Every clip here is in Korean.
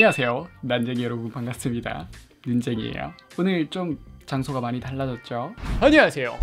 안녕하세요. 난쟁이 여러분 반갑습니다. 눈쟁이에요. 오늘 좀 장소가 많이 달라졌죠? 안녕하세요.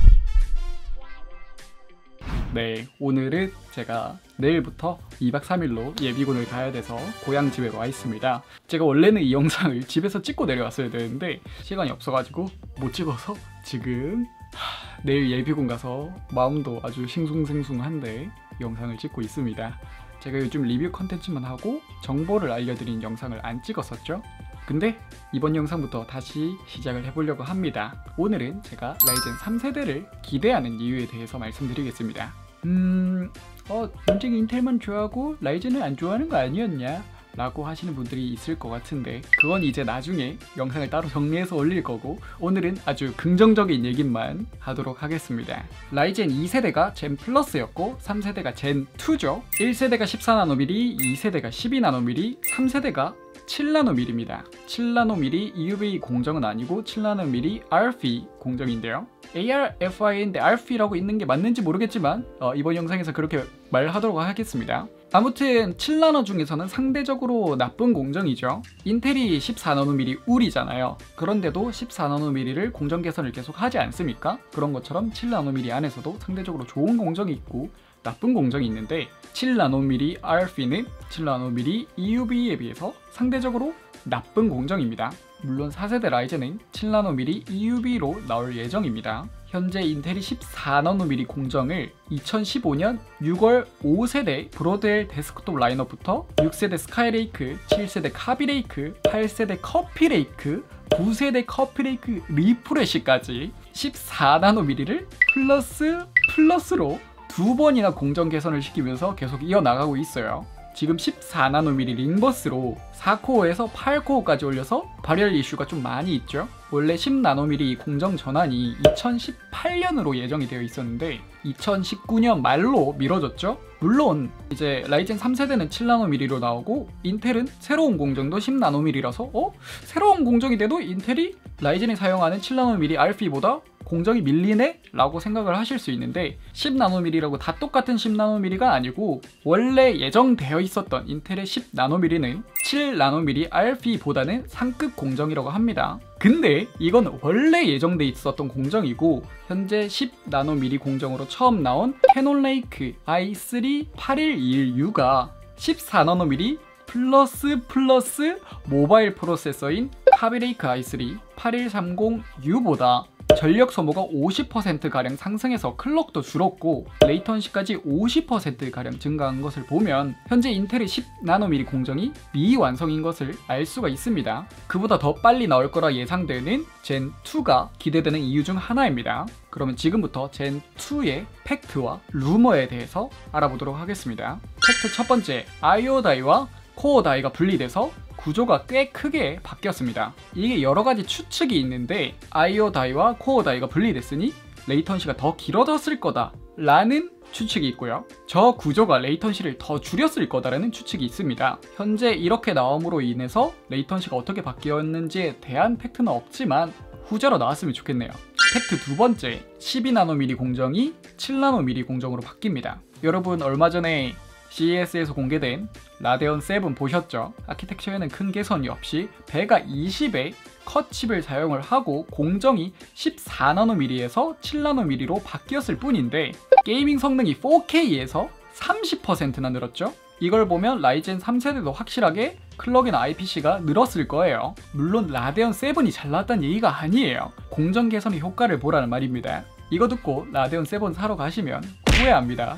네 오늘은 제가 내일부터 2박 3일로 예비군을 가야 돼서 고향 집에 와 있습니다. 제가 원래는 이 영상을 집에서 찍고 내려왔어야 되는데 시간이 없어가지고 못 찍어서 지금 하, 내일 예비군 가서 마음도 아주 싱숭생숭한데 영상을 찍고 있습니다 제가 요즘 리뷰 컨텐츠만 하고 정보를 알려드린 영상을 안 찍었었죠? 근데 이번 영상부터 다시 시작을 해보려고 합니다. 오늘은 제가 라이젠 3세대를 기대하는 이유에 대해서 말씀드리겠습니다. 음... 어... 논쟁이 인텔만 좋아하고 라이젠을 안 좋아하는 거 아니었냐? 라고 하시는 분들이 있을 것 같은데 그건 이제 나중에 영상을 따로 정리해서 올릴 거고 오늘은 아주 긍정적인 얘기만 하도록 하겠습니다 라이젠 2세대가 젠 플러스였고 3세대가 젠 2죠 1세대가 14나노미리 2세대가 12나노미리 3세대가 7나노밀입니다. 7나노밀이 EUV 공정은 아니고 7나노밀이 RF 공정인데요. ARFI인데 RF라고 있는 게 맞는지 모르겠지만 어, 이번 영상에서 그렇게 말하도록 하겠습니다. 아무튼 7나노 중에서는 상대적으로 나쁜 공정이죠. 인텔이 14나노밀이 울이잖아요. 그런데도 14나노밀을 공정 개선을 계속 하지 않습니까? 그런 것처럼 7나노밀 안에서도 상대적으로 좋은 공정이 있고 나쁜 공정이 있는데 7나노밀리 ArF는 7나노밀리 EUV에 비해서 상대적으로 나쁜 공정입니다. 물론 4세대 라이젠은 7나노밀리 EUV로 나올 예정입니다. 현재 인텔이 14나노밀리 공정을 2015년 6월 5세대 Broadwell 데스크톱 라인업부터 6세대 Skylake, 7세대 Kaby Lake, 8세대 Coffee Lake, 9세대 Coffee Lake Refresh까지 14나노밀을 플러스 플러스로 두 번이나 공정 개선을 시키면서 계속 이어나가고 있어요. 지금 14나노밀리 링버스로 4코어에서 8코어까지 올려서 발열 이슈가 좀 많이 있죠. 원래 10나노밀리 공정 전환이 2018년으로 예정이 되어 있었는데 2019년 말로 미뤄졌죠. 물론 이제 라이젠 3세대는 7나노밀리로 나오고 인텔은 새로운 공정도 10나노밀리라서 어? 새로운 공정이 돼도 인텔이 라이젠이 사용하는 7나노밀리 ArF보다 공정이 밀리네? 라고 생각을 하실 수 있는데 10나노밀리라고 다 똑같은 10나노밀리가 아니고 원래 예정되어 있었던 인텔의 10나노밀은 7나노밀리 ArF보다는 상급 공정이라고 합니다. 근데 이건 원래 예정돼 있었던 공정이고 현재 10나노밀리 공정으로 처음 나온 Cannon Lake i3 8121U가 14나노밀리 플러스 플러스 모바일 프로세서인 Kaby Lake i3 8130U보다 전력 소모가 50%가량 상승해서 clock도 줄었고 latency까지 50%가량 증가한 것을 보면 현재 인텔의 10나노밀 공정이 미완성인 것을 알 수가 있습니다. 그보다 더 빨리 나올 거라 예상되는 젠2가 기대되는 이유 중 하나입니다. 그러면 지금부터 젠2의 팩트와 루머에 대해서 알아보도록 하겠습니다. 팩트 첫 번째, I/O die와 core die가 분리돼서 구조가 꽤 크게 바뀌었습니다. 이게 여러 가지 추측이 있는데 I/O die와 core die가 분리됐으니 latency가 더 길어졌을 거다 라는 추측이 있고요. 저 구조가 latency를 더 줄였을 거다라는 추측이 있습니다. 현재 이렇게 나옴으로 인해서 latency가 어떻게 바뀌었는지에 대한 팩트는 없지만 후자로 나왔으면 좋겠네요. 팩트 두 번째, 12나노밀리 공정이 7나노밀리 공정으로 바뀝니다. 여러분 얼마 전에 CES에서 공개된 라데온 7 보셨죠? 아키텍처에는 큰 개선이 없이 Vega 20의 cut chip을 사용을 하고 공정이 14나노밀리에서 7나노밀리로 바뀌었을 뿐인데 gaming 성능이 4K에서 30%나 늘었죠? 이걸 보면 라이젠 3세대도 확실하게 clock이나 IPC가 늘었을 거예요. 물론 라데온 7이 잘 나왔다는 얘기가 아니에요. 공정 개선의 효과를 보라는 말입니다. 이거 듣고 라데온 7 사러 가시면 후회합니다.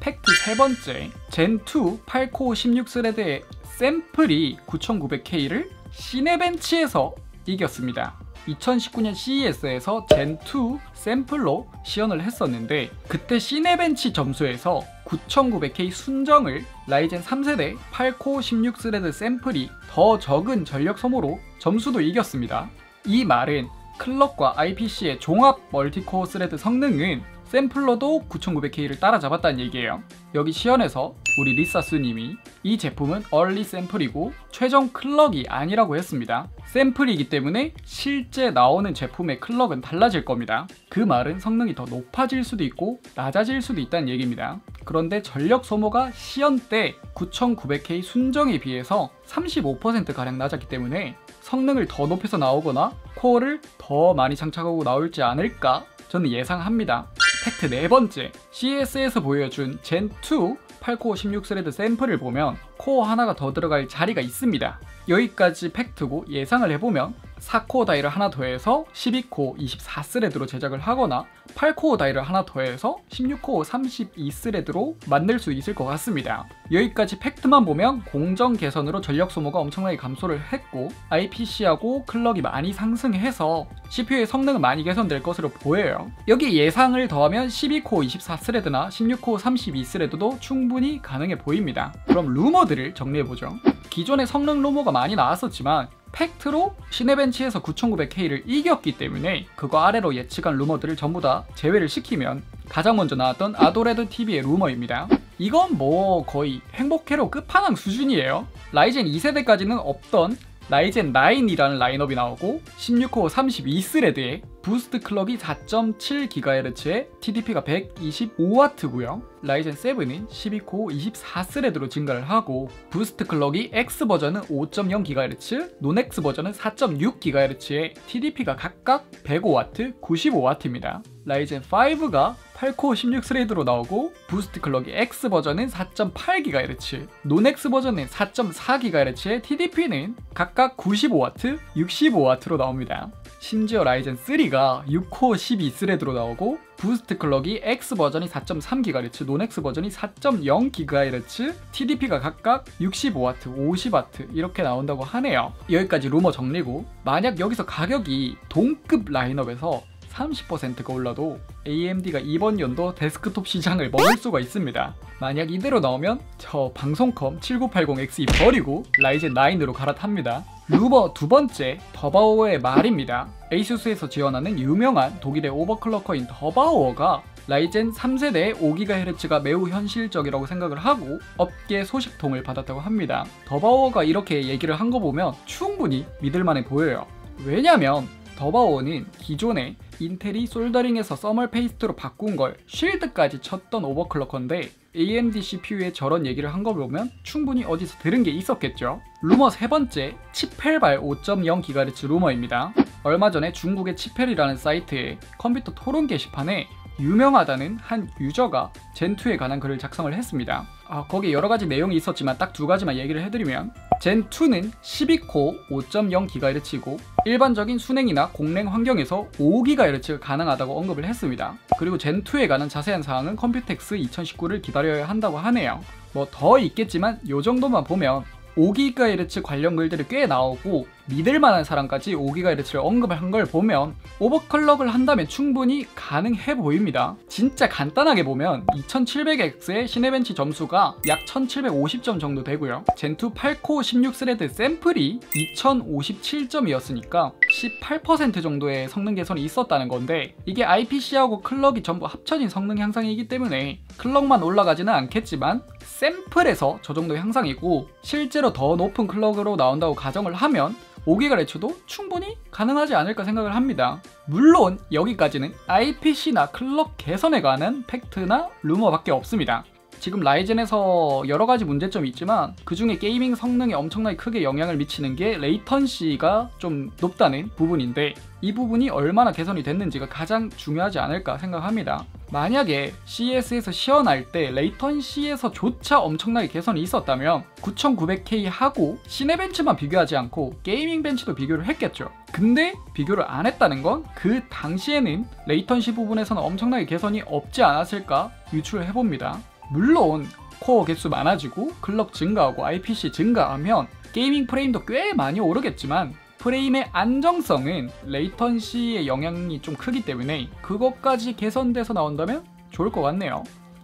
팩트 세 번째, 젠2 8core 16thread의 샘플이 9900K를 Cinebench에서 이겼습니다. 2019년 CES에서 젠2 샘플로 시연을 했었는데 그때 Cinebench 점수에서 9900K 순정을 라이젠 3세대 8core 16thread 샘플이 더 적은 전력 소모로 점수도 이겼습니다. 이 말은 clock과 IPC의 종합 multi-core thread 성능은 샘플로도 9900K를 따라잡았다는 얘기예요. 여기 시연에서 우리 리사 수님이 이 제품은 early sample이고 최종 clock이 아니라고 했습니다. 샘플이기 때문에 실제 나오는 제품의 clock은 달라질 겁니다. 그 말은 성능이 더 높아질 수도 있고 낮아질 수도 있다는 얘기입니다. 그런데 전력 소모가 시연 때 9900K 순정에 비해서 35%가량 낮았기 때문에 성능을 더 높여서 나오거나 core를 더 많이 장착하고 나오지 않을까 저는 예상합니다. 팩트 네 번째, CES에서 보여준 젠2 8코어 16스레드 샘플을 보면 코어 하나가 더 들어갈 자리가 있습니다. 여기까지 팩트고 예상을 해보면 4코어 die를 하나 더해서 12코어 24스레드로 제작을 하거나 8코어 die를 하나 더해서 16코어 32스레드로 만들 수 있을 것 같습니다. 여기까지 팩트만 보면 공정 개선으로 전력 소모가 엄청나게 감소를 했고 IPC하고 클럭이 많이 상승해서 CPU의 성능은 많이 개선될 것으로 보여요. 여기 예상을 더하면 12코어 24스레드나 16코어 32스레드도 충분히 가능해 보입니다. 그럼 루머들을 정리해보죠. 기존에 성능 루머가 많이 나왔었지만 팩트로 Cinebench에서 9900K를 이겼기 때문에 그거 아래로 예측한 루머들을 전부 다 제외를 시키면 가장 먼저 나왔던 AdoredTV의 루머입니다. 이건 뭐 거의 행복회로 끝판왕 수준이에요. 라이젠 2세대까지는 없던 라이젠 9이라는 라인업이 나오고 16코어 32스레드에 boost 클럭이 4.7GHz에 TDP가 125W고요. 라이젠 7은 12코어 24스레드로 증가를 하고 boost 클럭이 X 버전은 5.0GHz, non-X 버전은 4.6GHz에 TDP가 각각 105W, 95W입니다. 라이젠 5가 8코어 16스레드로 나오고 boost 클럭이 X 버전은 4.8GHz, non-X 버전은 4.4GHz의 TDP는 각각 95W, 65W로 나옵니다. 심지어 라이젠 3가 6코어 12스레드로 나오고 boost 클럭이 X 버전이 4.3GHz, non-X 버전이 4.0GHz, TDP가 각각 65W, 50W 이렇게 나온다고 하네요. 여기까지 루머 정리고 만약 여기서 가격이 동급 라인업에서 30%가 올라도 AMD가 이번 연도 데스크톱 시장을 먹을 수가 있습니다. 만약 이대로 나오면 저 방송컴 7980X 버리고 라이젠 9으로 갈아탑니다. 루머 두 번째 der8auer의 말입니다. 에이수스에서 지원하는 유명한 독일의 overclocker인 der8auer가 라이젠 3세대 5GHz가 매우 현실적이라고 생각을 하고 업계 소식통을 받았다고 합니다. der8auer가 이렇게 얘기를 한 거 보면 충분히 믿을만해 보여요. 왜냐면 der8auer는 기존에 인텔이 soldering에서 thermal paste로 바꾼 걸 shield까지 쳤던 overclocker인데 AMD CPU에 저런 얘기를 한걸 보면 충분히 어디서 들은 게 있었겠죠. 루머 세 번째, Chiphell발 5.0GHz 루머입니다. 얼마 전에 중국의 Chiphell이라는 사이트에 컴퓨터 토론 게시판에 유명하다는 한 유저가 젠2에 관한 글을 작성을 했습니다. 아, 거기에 여러 가지 내용이 있었지만 딱 두 가지만 얘기를 해드리면 젠2는 12코어 5.0GHz이고 일반적인 수냉이나 공랭 환경에서 5GHz가 가능하다고 언급을 했습니다. 그리고 젠2에 관한 자세한 사항은 컴퓨텍스 2019를 기다려야 한다고 하네요. 뭐 더 있겠지만 요 정도만 보면 5GHz 관련 글들이 꽤 나오고 믿을 만한 사람까지 5GHz를 언급을 한 걸 보면 overclock을 한다면 충분히 가능해 보입니다. 진짜 간단하게 보면 2700X의 Cinebench 점수가 약 1750점 정도 되고요. 젠2 8코어 16스레드 샘플이 2057점이었으니까 18% 정도의 성능 개선이 있었다는 건데 이게 IPC하고 클럭이 전부 합쳐진 성능 향상이기 때문에 클럭만 올라가지는 않겠지만 샘플에서 저 정도 향상이고 실제로 더 높은 클럭으로 나온다고 가정을 하면 5GHz도 충분히 가능하지 않을까 생각을 합니다. 물론 여기까지는 IPC나 클럭 개선에 관한 팩트나 루머밖에 없습니다. 지금 라이젠에서 여러 가지 문제점이 있지만 그 중에 gaming 성능에 엄청나게 크게 영향을 미치는 게 latency가 좀 높다는 부분인데 이 부분이 얼마나 개선이 됐는지가 가장 중요하지 않을까 생각합니다. 만약에 CES에서 시연할 때 latency에서조차 엄청나게 개선이 있었다면 9900K 하고 Cinebench만 비교하지 않고 gaming bench도 비교를 했겠죠. 근데 비교를 안 했다는 건 그 당시에는 latency 부분에서는 엄청나게 개선이 없지 않았을까 유추를 해봅니다. 물론 코어 개수 많아지고 클럭 증가하고 IPC 증가하면 gaming 프레임도 꽤 많이 오르겠지만 프레임의 안정성은 latency의 영향이 좀 크기 때문에 그것까지 개선돼서 나온다면 좋을 것 같네요.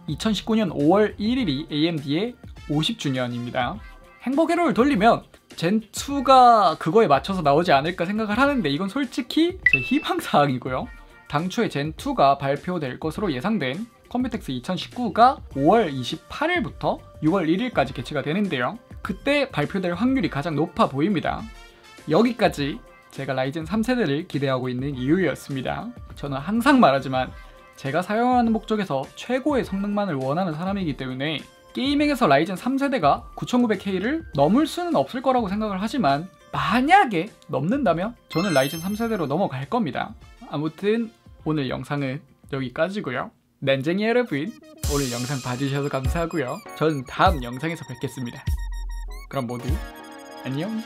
2019년 5월 1일이 AMD의 50주년입니다. 행복 회로를 돌리면 젠2가 그거에 맞춰서 나오지 않을까 생각을 하는데 이건 솔직히 제 희망사항이고요. 당초에 젠2가 발표될 것으로 예상된 컴퓨텍스 2019가 5월 28일부터 6월 1일까지 개최가 되는데요. 그때 발표될 확률이 가장 높아 보입니다. 여기까지 제가 라이젠 3세대를 기대하고 있는 이유였습니다. 저는 항상 말하지만 제가 사용하는 목적에서 최고의 성능만을 원하는 사람이기 때문에 게이밍에서 라이젠 3세대가 9900K를 넘을 수는 없을 거라고 생각을 하지만 만약에 넘는다면 저는 라이젠 3세대로 넘어갈 겁니다. 아무튼 오늘 영상은 여기까지고요. 난쟁이 여러분 오늘 영상 봐주셔서 감사하고요. 전 다음 영상에서 뵙겠습니다. 그럼 모두 안녕.